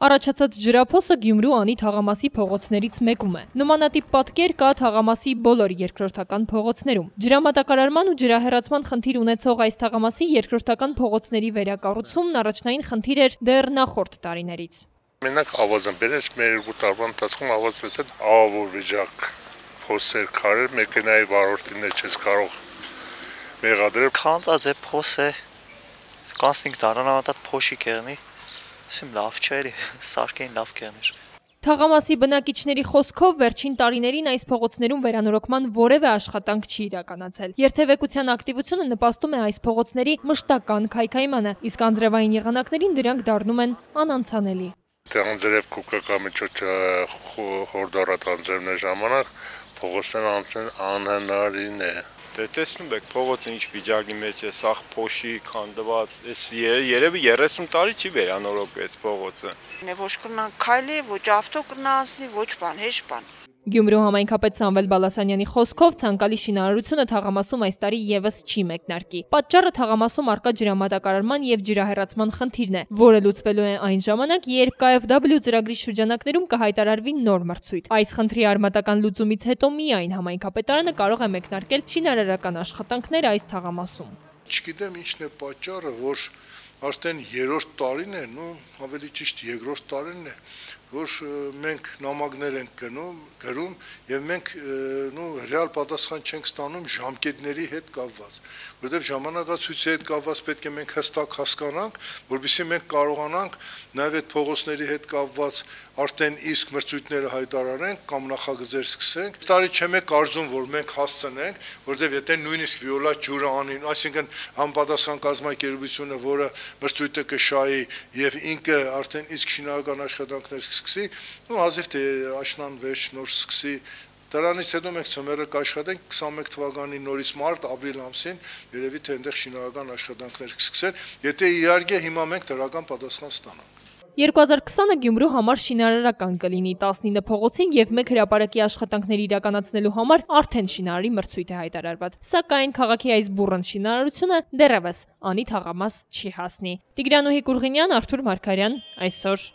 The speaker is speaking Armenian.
Առաջացած ջրափոսը Գյումրու անի թաղամասի փողոցներից մեկում է։ Նմանատիպ պատկեր կա թաղամասի բոլոր երկրորդական փողոցներում։ Ջրամատակարարման ու ջրահեռացման խնդիր ունեցող այս թաղամասի երկրորդական փողոցների վերակառուցումն առաջնային խնդիր էր դեռ նախորդ տարիներից։ Մենակ ավազան բերես մեր երկու տարվա ընթացքում ավազվեց այդ ահավոր վիճակ փոսեր քարեր մեքենայի վարորդին է չես կարող մեղադրել քանտած է փոսը կանսնիկ դառնալ փոշի կերնի Սիմ լավ չէր, սարքային լավ կերներ։ Թաղամասի բնակիչների խոսքով վերջին տարիներին այս փողոցներում վերանորոգման որևէ աշխատանք չի իրականացել։ Երթևեկության ակտիվությունը նպաստում է այս փողոցների մշտական քայքայմանը, իսկ անձրևային եղանակներին դրանք դառնում են անանցանելի։ Դե անձրև կուկակամիջոց հորդորատ անձրևներ ժամանակ փողոցները անցնեն անհնարին է Դե տեսնում եք փողոցը ինչ վիճակի մեջ է, սաղ փոշի քանդված, այս երևի 30 տարի չի վերանորոգվեց փողոցը։ Ոչ կնան քայլի, ոչ ավտո կնանցնի, ոչ բան, հեշ բան։ Գյումրու համայնքապետ Սամվել Բալասանյանի խոսքով ցանկալի շինարարությունը թաղամասում այս տարի եւս չի մեկնարկի։ Պատճառը թաղամասում արկա ջրամատակարարման եւ ջրահեռացման խնդիրն է, որը լուծվելու է այն ժամանակ, երբ KFW ծրագրի շրջանակներում կհայտարարվի նոր մրցույթ։ Այս խնդրի արմատական լուծումից հետո միայն համայնքապետարանը կարող է մեկնարկել շինարարական աշխատանքներ այս թաղամասում։ Չգիտեմ ինչն է պատճառը, որ արդեն երրորդ տարին է, նո ավելի ճիշտ երկրորդ տարին է, որ մենք նամակներ ենք գնում, գրում եւ մենք նո ռեալ պատասխան չենք ստանում ժամկետների հետ կապված, որովհետեւ ժամանակացույցի հետ կապված պետք է մենք հստակ հասկանանք, որովհետեւ մենք կարողանանք նաեւ այդ փողոցների հետ կապված արդեն իսկ մրցույթները հայտարարենք կամ նախագծեր սկսենք։ Տարի չեմ է կարծում, որ մենք հասցնենք, որովհետև եթե նույնիսկ վիոլա ջուրը անին, այսինքն համապատասխան կազմակերպությունը, որը մրցույթը կշայի եւ ինքը արդեն իսկ շինարարական աշխատանքներ սկսի, ու հազիվ թե աշնան վերջ նոր սկսի Դրանից հետո մենք ծմերը կաշխատենք 21 թվականի նորից մարտ, ապրիլ ամսին, երևի թե այնտեղ շինարարական աշխատանքներ կսկսեն, եթե իհարկե հիմա մենք դրական պատասխան ստանանք։ 2020-ը Գյումրու համար շինարարական կլինի 19 փողոցին եւ մեկ հրապարակի աշխատանքներ իրականացնելու համար արդեն շինարարի մրցույթ է հայտարարված։ Սակայն քաղաքի այս բուրըն շինարարությունը դեռևս անի թաղամաս չի հասնի։ Տիգրանուհի Կուրղինյան, Արթուր Մարկարյան, այսօր